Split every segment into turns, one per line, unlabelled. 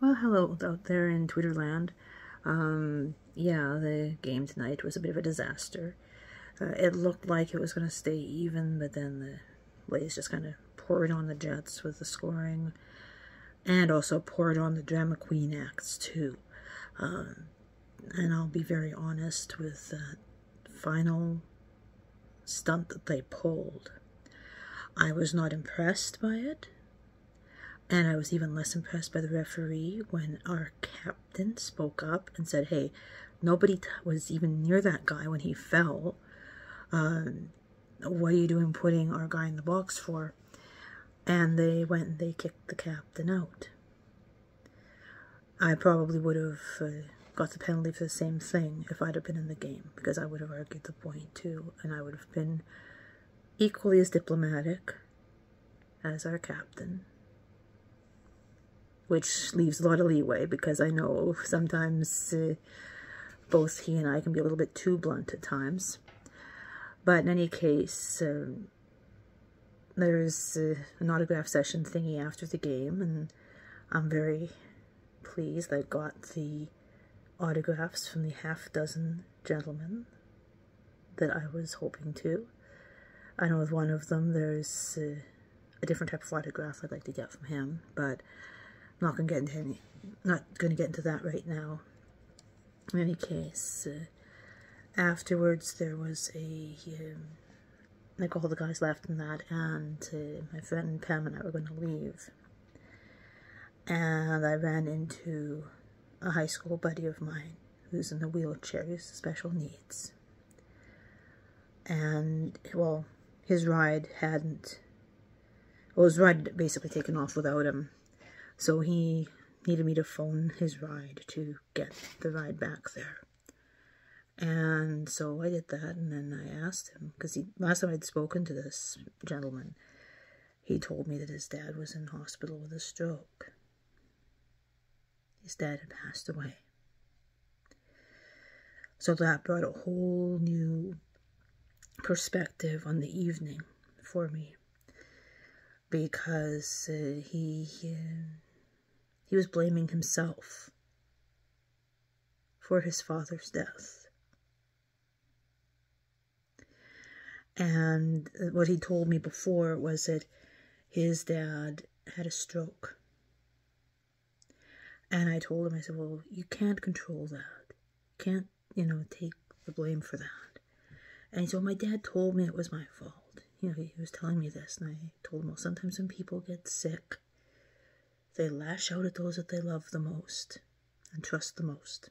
Well, hello out there in Twitterland. Um, yeah, the game tonight was a bit of a disaster. Uh, it looked like it was going to stay even, but then the Blaze just kind of poured on the Jets with the scoring, and also poured on the drama queen acts too. Um, and I'll be very honest with that final stunt that they pulled. I was not impressed by it. And I was even less impressed by the referee when our captain spoke up and said, hey, nobody was even near that guy when he fell. Um, what are you doing putting our guy in the box for? And they went and they kicked the captain out. I probably would have uh, got the penalty for the same thing if I'd have been in the game, because I would have argued the point too, and I would have been equally as diplomatic as our captain which leaves a lot of leeway because I know sometimes uh, both he and I can be a little bit too blunt at times. But in any case, um, there's uh, an autograph session thingy after the game, and I'm very pleased I got the autographs from the half dozen gentlemen that I was hoping to. I know with one of them there's uh, a different type of autograph I'd like to get from him, but not gonna get into any, not gonna get into that right now. In any case, uh, afterwards there was a um, like all the guys left in that, and uh, my friend Pam and I were going to leave, and I ran into a high school buddy of mine who's in a wheelchair, who's special needs, and well, his ride hadn't. Well, his ride basically taken off without him so he needed me to phone his ride to get the ride back there. And so I did that, and then I asked him, because last time I'd spoken to this gentleman, he told me that his dad was in hospital with a stroke. His dad had passed away. So that brought a whole new perspective on the evening for me because uh, he uh, he was blaming himself for his father's death. And what he told me before was that his dad had a stroke. And I told him, I said, well, you can't control that. You can't, you know, take the blame for that. And he said, well, my dad told me it was my fault. You know, he was telling me this, and I told him, well, sometimes when people get sick, they lash out at those that they love the most and trust the most.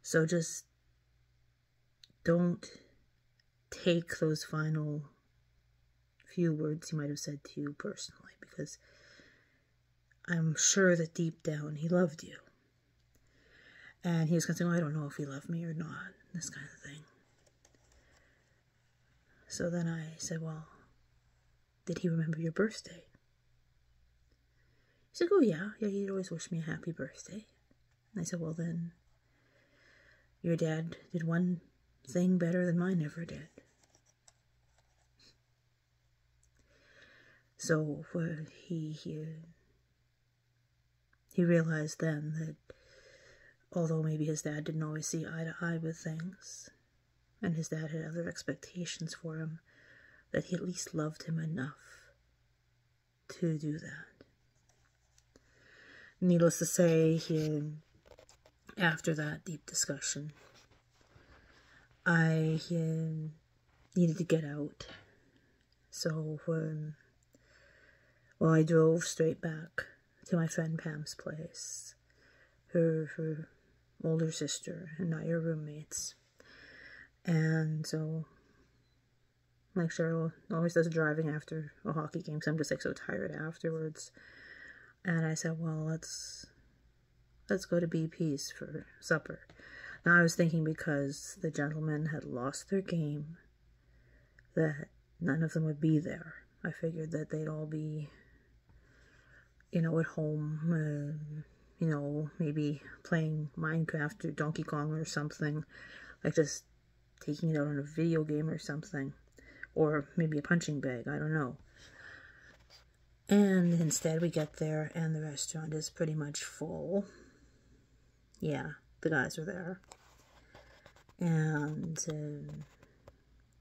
So just don't take those final few words he might have said to you personally because I'm sure that deep down he loved you. And he was going to well, I don't know if he loved me or not, this kind of thing. So then I said, well, did he remember your birthday? He said, Oh, yeah, yeah, he'd always wish me a happy birthday. And I said, Well, then, your dad did one thing better than mine ever did. So uh, he, he, he realized then that although maybe his dad didn't always see eye to eye with things, and his dad had other expectations for him, that he at least loved him enough to do that needless to say, he, after that deep discussion, I he, needed to get out. So, um, well, I drove straight back to my friend Pam's place. Her, her older sister and I are roommates. And so, like Cheryl always does driving after a hockey game, so I'm just like so tired afterwards. And I said, well, let's let's go to BP's for supper. Now I was thinking because the gentlemen had lost their game that none of them would be there. I figured that they'd all be, you know, at home, uh, you know, maybe playing Minecraft or Donkey Kong or something, like just taking it out on a video game or something, or maybe a punching bag, I don't know. And instead, we get there, and the restaurant is pretty much full. Yeah, the guys are there. And um,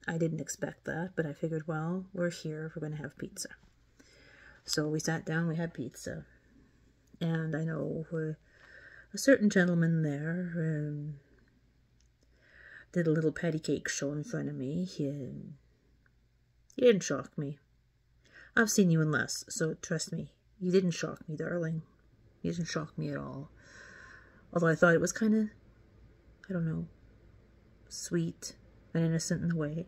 I didn't expect that, but I figured, well, we're here, we're going to have pizza. So we sat down, we had pizza. And I know uh, a certain gentleman there um, did a little patty cake show in front of me. He, he didn't shock me. I've seen you in less, so trust me, you didn't shock me, darling. You didn't shock me at all. Although I thought it was kind of, I don't know, sweet and innocent in a way.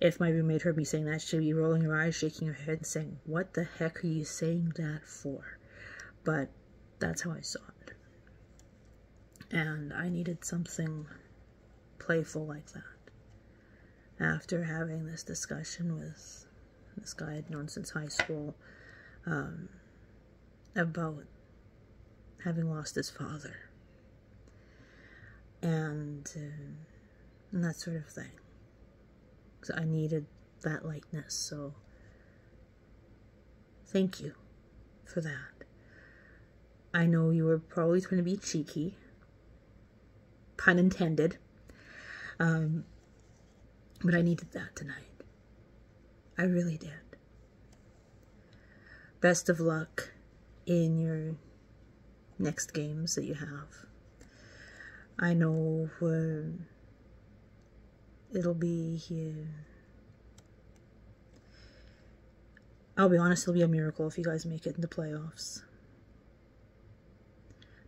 If my roommate heard me saying that, she'd be rolling her eyes, shaking her head, and saying, What the heck are you saying that for? But that's how I saw it. And I needed something playful like that. After having this discussion with this guy I'd known since high school um, about having lost his father and, uh, and that sort of thing. So I needed that lightness, so thank you for that. I know you were probably trying to be cheeky, pun intended, um, but I needed that tonight. I really did. Best of luck in your next games that you have. I know uh, it'll be. here. I'll be honest, it'll be a miracle if you guys make it in the playoffs.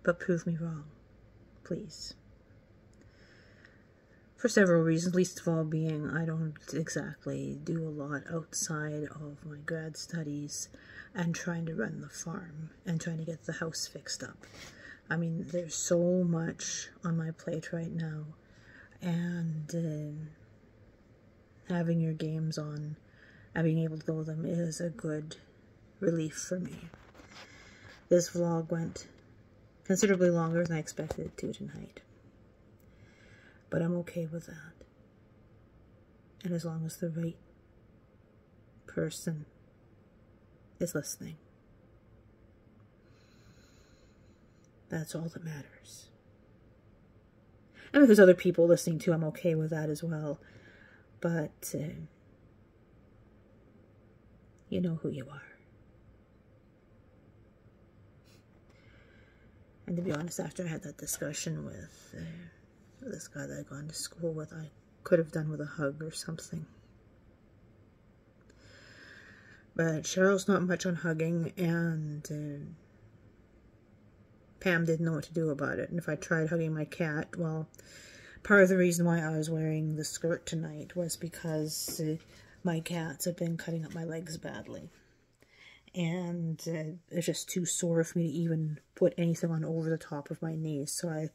But prove me wrong, please. For several reasons, least of all being I don't exactly do a lot outside of my grad studies and trying to run the farm and trying to get the house fixed up. I mean, there's so much on my plate right now, and uh, having your games on and being able to go to them is a good relief for me. This vlog went considerably longer than I expected it to tonight, but I'm okay with that. And as long as the right person is listening. That's all that matters. And if there's other people listening too, I'm okay with that as well. But uh, you know who you are. And to be honest, after I had that discussion with uh, this guy that I'd gone to school with, I could have done with a hug or something. But Cheryl's not much on hugging, and uh, Pam didn't know what to do about it. And if I tried hugging my cat, well, part of the reason why I was wearing the skirt tonight was because uh, my cats have been cutting up my legs badly. And uh, it's just too sore for me to even put anything on over the top of my knees. So I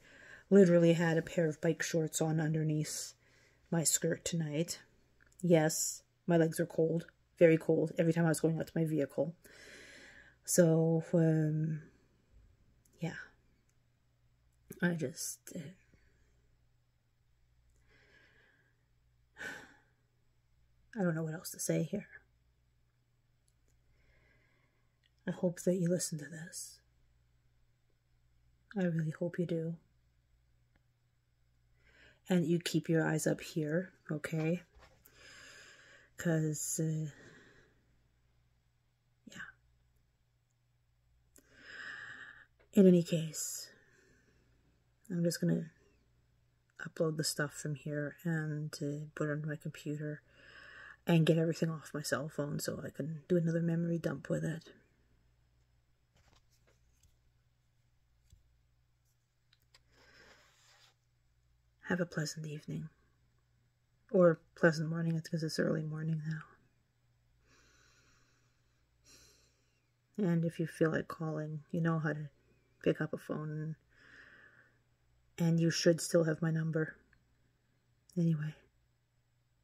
literally had a pair of bike shorts on underneath my skirt tonight. Yes, my legs are cold, very cold, every time I was going out to my vehicle. So, um, yeah. I just. Uh, I don't know what else to say here. I hope that you listen to this. I really hope you do. And you keep your eyes up here, okay? Because, uh, In any case, I'm just going to upload the stuff from here and uh, put it on my computer and get everything off my cell phone so I can do another memory dump with it. Have a pleasant evening. Or pleasant morning, it's because it's early morning now. And if you feel like calling, you know how to pick up a phone. And you should still have my number. Anyway,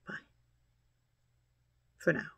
bye. For now.